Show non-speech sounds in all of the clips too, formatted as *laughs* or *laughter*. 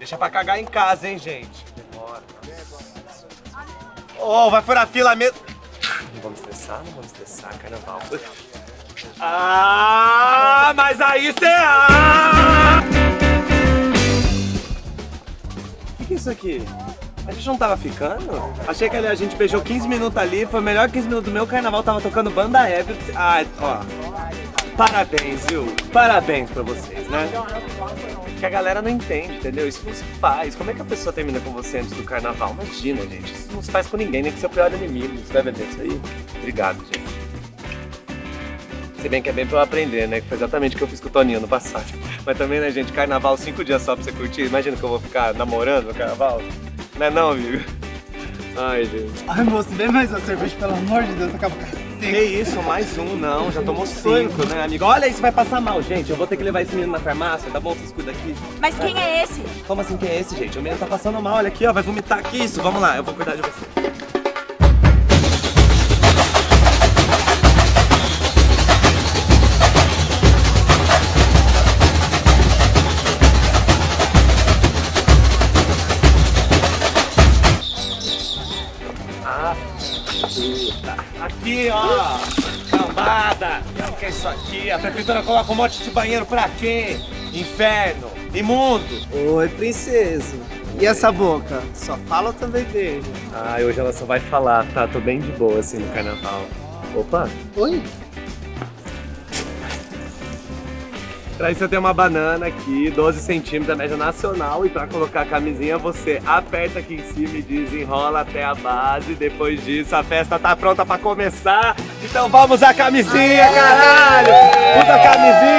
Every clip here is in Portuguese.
Deixa pra cagar em casa, hein, gente? Demora. Oh, vai furar fila mesmo. Não vamos estressar, não vamos estressar, carnaval. Ah, mas aí cê... Ah! O que, que é isso aqui? A gente não tava ficando? Achei que ali a gente beijou 15 minutos ali, foi melhor 15 minutos do meu carnaval, tava tocando banda Hebe. Ah, ó. Parabéns, viu? Parabéns pra vocês, né? Que a galera não entende, entendeu? Isso não se faz. Como é que a pessoa termina com você antes do carnaval? Imagina, gente. Isso não se faz com ninguém, nem com seu pior inimigo. Você vai vender isso aí? Obrigado, gente. Se bem que é bem pra eu aprender, né? Que foi exatamente o que eu fiz com o Toninho no passado. Mas também, né, gente? Carnaval, cinco dias só pra você curtir. Imagina que eu vou ficar namorando no carnaval. Não é não, amigo? Ai, gente. Ai, moço, vem mais uma cerveja, pelo amor de Deus, acaba Que isso, mais um, não, já tomou cinco, né, amigo? Olha, isso vai passar mal, gente. Eu vou ter que levar esse menino na farmácia, tá bom? Vocês cuidam aqui. Mas quem é esse? Como assim quem é esse, gente? O menino tá passando mal, olha aqui, ó, vai vomitar aqui, isso. Vamos lá, eu vou cuidar de você. Aqui, ó. Cambada. O que é isso aqui? A prefeitura coloca um monte de banheiro pra quê? Inferno. Imundo. Oi, princesa. E essa boca? Só fala ou também beijo? Ah, hoje ela só vai falar, tá? Tô bem de boa assim no carnaval. Opa. Oi? Pra isso eu tenho uma banana aqui, 12 centímetros da média nacional. E pra colocar a camisinha, você aperta aqui em cima e desenrola até a base. Depois disso, a festa tá pronta pra começar. Então vamos a camisinha, caralho! Usa a camisinha!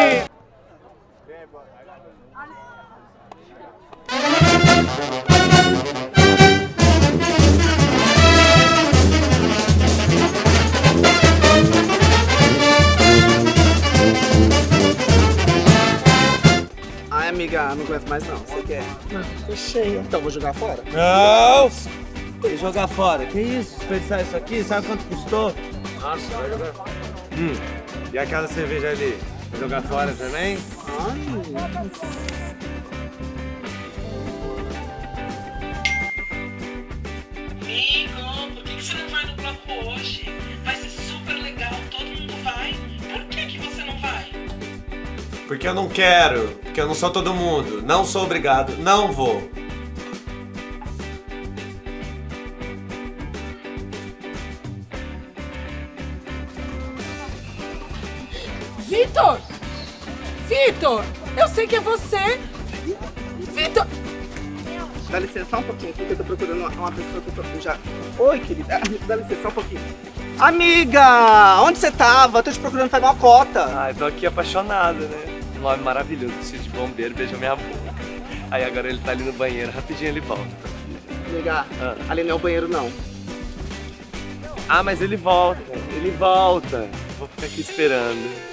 Amiga, não aguento mais não. Você quer? Não, tô cheia. Então vou jogar fora? Não! E jogar fora? Que isso? Desperdiçar isso aqui? Sabe quanto custou? Nossa, vai jogar fora. Hum, e aquela cerveja ali? Vai jogar fora também? Ai, Amigo, por que que você não vai no bloco hoje? Porque eu não quero, porque eu não sou todo mundo. Não sou obrigado, não vou. Vitor! Vitor! Eu sei que é você! Vitor! dá licença só um pouquinho, porque eu tô procurando uma, pessoa que eu tô já... Oi, querida. *laughs* Dá licença só um pouquinho. Amiga, onde você tava? Eu tô te procurando faz uma cota. Ah, eu tô aqui apaixonado, né? Um nome maravilhoso, vestido de bombeiro, beijou minha boca. Aí agora ele tá ali no banheiro, rapidinho ele volta. Amiga, Ah. ali não é o banheiro não. Ah, mas ele volta, ele volta. Vou ficar aqui esperando.